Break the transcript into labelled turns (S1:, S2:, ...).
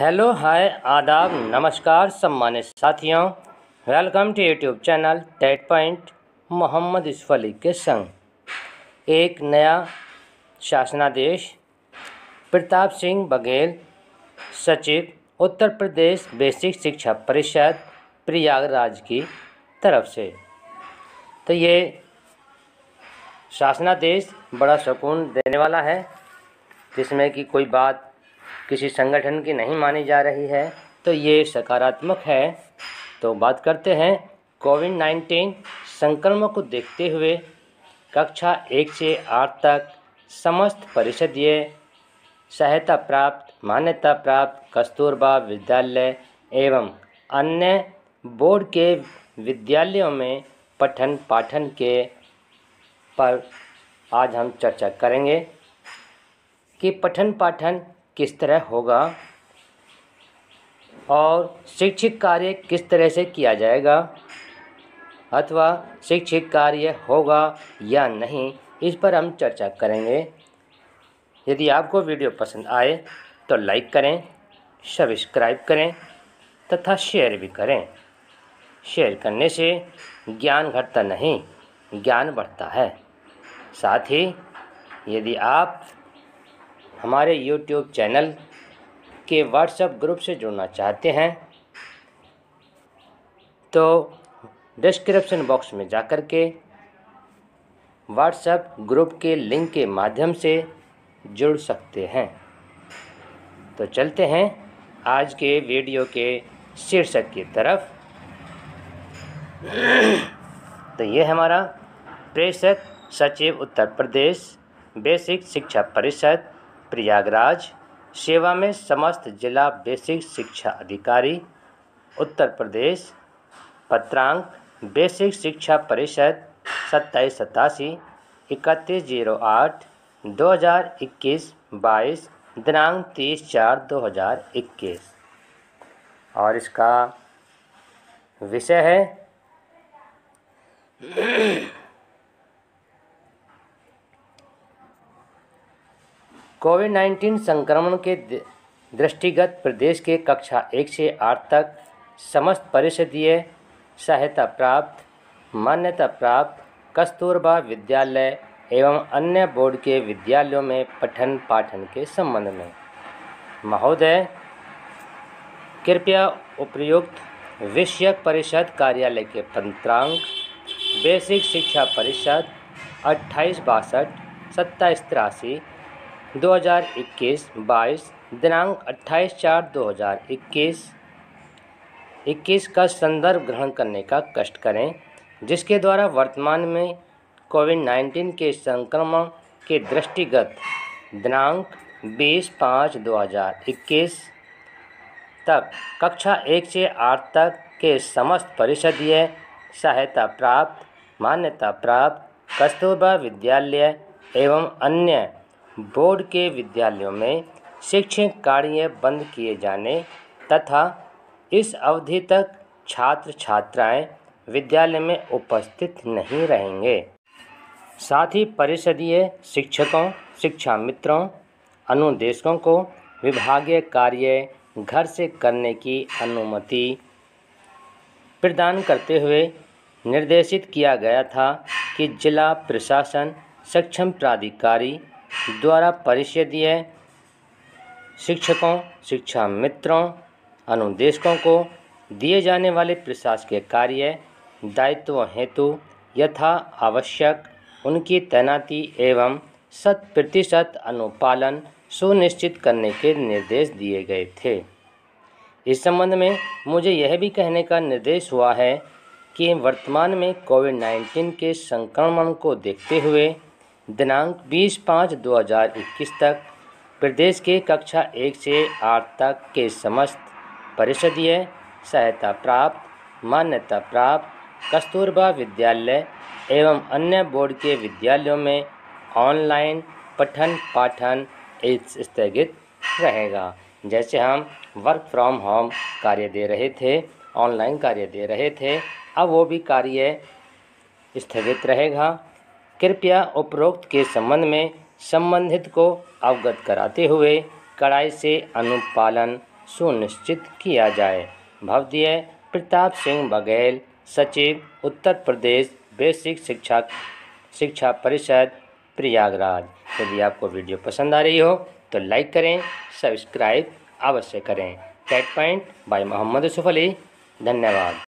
S1: Hello, हाय, आदाब, नमस्कार, सम्मानित साथियों। Welcome to YouTube channel TET point Mohammad Yusuf Ali के संग। एक नया शासनादेश, प्रताप सिंह बघेल, सचिव, उत्तर प्रदेश बेसिक शिक्षा परिषद, प्रयागराज की तरफ़ से। तो ये शासनादेश बड़ा सुकून देने वाला है, जिसमें कि कोई बात किसी संगठन की नहीं मानी जा रही है तो ये सकारात्मक है। तो बात करते हैं कोविड नाइन्टीन संक्रमण को देखते हुए कक्षा एक से आठ तक समस्त परिषदीय सहायता प्राप्त, मान्यता प्राप्त, कस्तूरबा विद्यालय एवं अन्य बोर्ड के विद्यालयों में पठन पाठन के पर आज हम चर्चा करेंगे कि पठन पाठन किस तरह होगा और शैक्षिक कार्य किस तरह से किया जाएगा अथवा शिक्षित कार्य होगा या नहीं, इस पर हम चर्चा करेंगे। यदि आपको वीडियो पसंद आए तो लाइक करें, सब्सक्राइब करें तथा शेयर भी करें। शेयर करने से ज्ञान घटता नहीं, ज्ञान बढ़ता है। साथ ही यदि आप हमारे यूट्यूब चैनल के व्हाट्सएप ग्रुप से जुड़ना चाहते हैं तो डिस्क्रिप्शन बॉक्स में जाकर के व्हाट्सएप ग्रुप के लिंक के माध्यम से जुड़ सकते हैं। तो चलते हैं आज के वीडियो के शीर्षक की तरफ़। तो ये हमारा प्रेषक सचिव उत्तर प्रदेश, बेसिक शिक्षा परिषद प्रयागराज, सेवा में समस्त जिला बेसिक शिक्षा अधिकारी, उत्तर प्रदेश, पत्रांक, बेसिक शिक्षा परिषद, सत्ताईस सतासी, इकतीस ज़ीरो आठ, दो हज़ार इक्कीस बाईस, दिनांक तीस चार दो हज़ार इक्कीस। और इसका विषय है कोविड नाइन्टीन संक्रमण के दृष्टिगत प्रदेश के कक्षा एक से आठ तक समस्त परिषदीय सहायता प्राप्त, मान्यता प्राप्त, कस्तूरबा विद्यालय एवं अन्य बोर्ड के विद्यालयों में पठन पाठन के संबंध में। महोदय, कृपया उपयुक्त विषयक परिषद कार्यालय के पंत्रांक, बेसिक शिक्षा परिषद अट्ठाईस बासठ सत्ताईस तिरासी 2021-22 दिनांक 28 चार 2021 21 का संदर्भ ग्रहण करने का कष्ट करें, जिसके द्वारा वर्तमान में कोविड 19 के संक्रमण के दृष्टिगत दिनांक 20 पाँच 2021 तक कक्षा एक से आठ तक के समस्त परिषदीय सहायता प्राप्त, मान्यता प्राप्त, कस्तूरबा विद्यालय एवं अन्य बोर्ड के विद्यालयों में शिक्षण कार्य बंद किए जाने तथा इस अवधि तक छात्र छात्राएँ विद्यालय में उपस्थित नहीं रहेंगे। साथ ही परिषदीय शिक्षकों, शिक्षा मित्रों, अनुदेशकों को विभागीय कार्य घर से करने की अनुमति प्रदान करते हुए निर्देशित किया गया था कि जिला प्रशासन सक्षम प्राधिकारी द्वारा परिषदीय शिक्षकों, शिक्षा मित्रों, अनुदेशकों को दिए जाने वाले प्रशासकीय कार्य, दायित्व हेतु यथा आवश्यक उनकी तैनाती एवं शत प्रतिशत अनुपालन सुनिश्चित करने के निर्देश दिए गए थे। इस संबंध में मुझे यह भी कहने का निर्देश हुआ है कि वर्तमान में कोविड 19 के संक्रमण को देखते हुए दिनांक 20 पाँच 2021 तक, प्रदेश के कक्षा एक से आठ तक के समस्त परिषदीय सहायता प्राप्त, मान्यता प्राप्त, कस्तूरबा विद्यालय एवं अन्य बोर्ड के विद्यालयों में ऑनलाइन पठन पाठन स्थगित रहेगा। जैसे हम वर्क फ्रॉम होम कार्य दे रहे थे, ऑनलाइन कार्य दे रहे थे, अब वो भी कार्य स्थगित रहेगा। कृपया उपरोक्त के संबंध में संबंधित को अवगत कराते हुए कड़ाई से अनुपालन सुनिश्चित किया जाए। भवदीय प्रताप सिंह बघेल, सचिव, उत्तर प्रदेश बेसिक शिक्षा शिक्षा परिषद, प्रयागराज। यदि आपको वीडियो पसंद आ रही हो तो लाइक करें, सब्सक्राइब अवश्य करें। TET point by Mohammad Yusuf Ali धन्यवाद।